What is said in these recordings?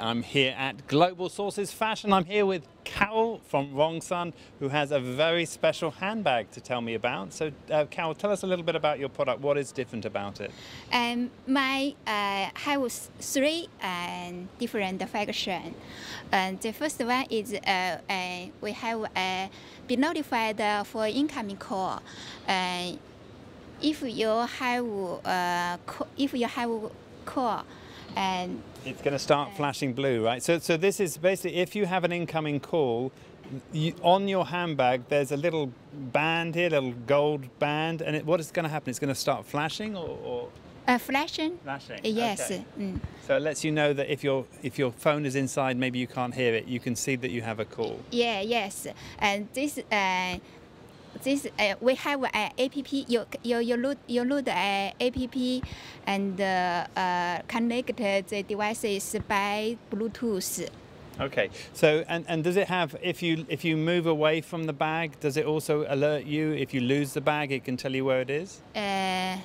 I'm here at Global Sources Fashion. I'm here with Carol from Rong Sun, who has a very special handbag to tell me about. So, uh, Carol, tell us a little bit about your product. What is different about it? Um, my uh, have three uh, different function. And the first one is uh, uh, we have uh, be notified for incoming call. Uh, if you have uh, if you have call and it's going to start flashing blue, right? So, so this is basically if you have an incoming call, you, on your handbag there's a little band here, a little gold band, and it, what is going to happen? It's going to start flashing, or, or uh, flashing. Flashing. Yes. Okay. Mm. So it lets you know that if your if your phone is inside, maybe you can't hear it. You can see that you have a call. Yeah. Yes. And this. Uh, this uh, we have an app. You you you load you load an app and uh, uh, connect the devices by Bluetooth. Okay. So and, and does it have if you if you move away from the bag, does it also alert you if you lose the bag? It can tell you where it is. Uh,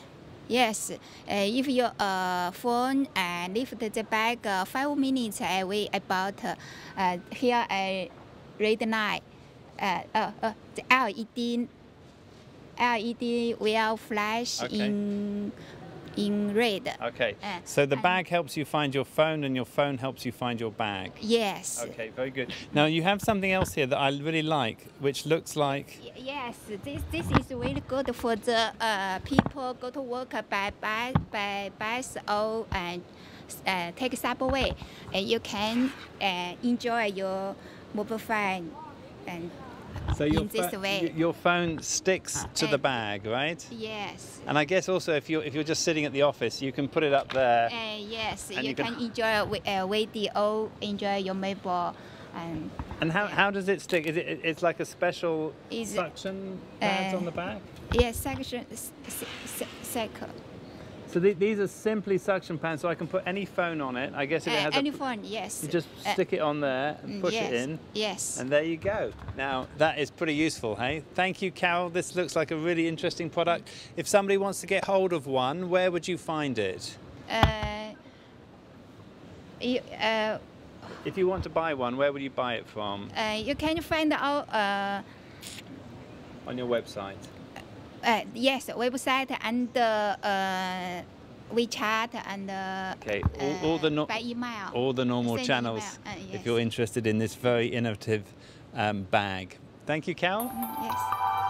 yes. Uh, if your uh, phone uh, lift the bag uh, five minutes away about uh, here a red light uh, uh, uh, the LED LED will flash Okay. in in red. Okay. Uh, So the bag helps you find your phone, and your phone helps you find your bag. Yes. Okay, very good. Now you have something else here that I really like, which looks like Yes, this this is really good for the uh, people go to work by bus by bus or and uh, take subway, and you can uh, enjoy your mobile phone and so your this pho- way. your phone sticks to the bag, right? yes. And I guess also if you're if you're just sitting at the office, you can put it up there. Uh, yes, you, you can- can, enjoy uh, video, enjoy your mobile, and And how, yeah. how does it stick? Is it it's like a special Is- suction pads uh, on the back? yes, section s- s- s- cycle. So the, these are simply suction pads, so I can put any phone on it. I guess if it Uh, has any a, phone, yes. you just Uh, stick it on there and mm, push yes, it in. Yes. And there you go. Now, that is pretty useful, hey? Thank you, Carol. This looks like a really interesting product. If somebody wants to get hold of one, where would you find it? Uh, you, uh, If you want to buy one, where would you buy it from? uh, you can find out uh, On your website. Uh, yes website and uh, uh, WeChat and uh, Okay, all, all the uh, no- by email. all the normal channels uh, if you're interested in this very innovative um, bag. Thank you, Carol. Mm, yes.